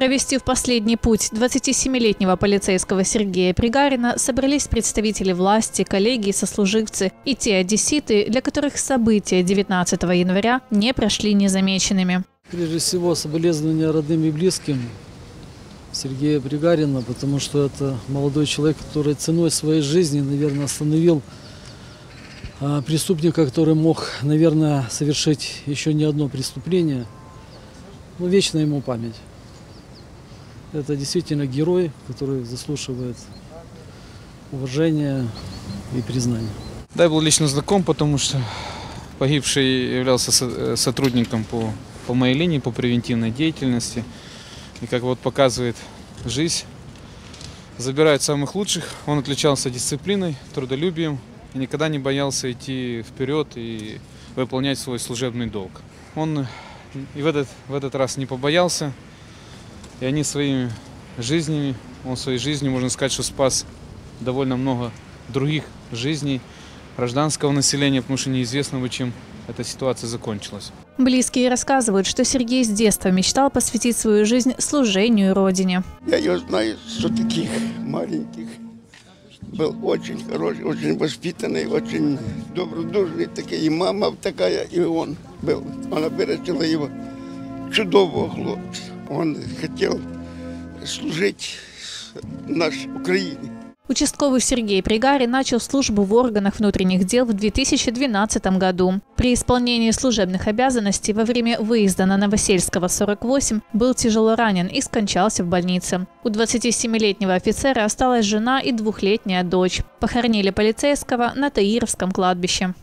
Провести в последний путь 27-летнего полицейского Сергея Пригарина собрались представители власти, коллеги сослуживцы и те одесситы, для которых события 19 января не прошли незамеченными. Прежде всего, соболезнования родным и близким Сергея Бригарина, потому что это молодой человек, который ценой своей жизни, наверное, остановил а, преступника, который мог, наверное, совершить еще не одно преступление. Ну, вечная ему память. Это действительно герой, который заслуживает уважения и признания. Да, я был лично знаком, потому что погибший являлся э, сотрудником по, по моей линии, по превентивной деятельности. И как вот показывает жизнь, забирает самых лучших. Он отличался дисциплиной, трудолюбием и никогда не боялся идти вперед и выполнять свой служебный долг. Он и в этот, в этот раз не побоялся, и они своими жизнями, он своей жизнью, можно сказать, что спас довольно много других жизней гражданского населения, потому что неизвестно бы, чем эта ситуация закончилась. Близкие рассказывают, что Сергей с детства мечтал посвятить свою жизнь служению Родине. Я ее знаю, что таких маленьких был очень хороший, очень воспитанный, очень добродушный такой. И мама такая, и он был. Она вырастила его чудового хлопца. Он хотел служить нашей Украине. Участковый Сергей Пригарин начал службу в органах внутренних дел в 2012 году. При исполнении служебных обязанностей во время выезда на Новосельского 48 был тяжело ранен и скончался в больнице. У 27-летнего офицера осталась жена и двухлетняя дочь. Похоронили полицейского на Таировском кладбище.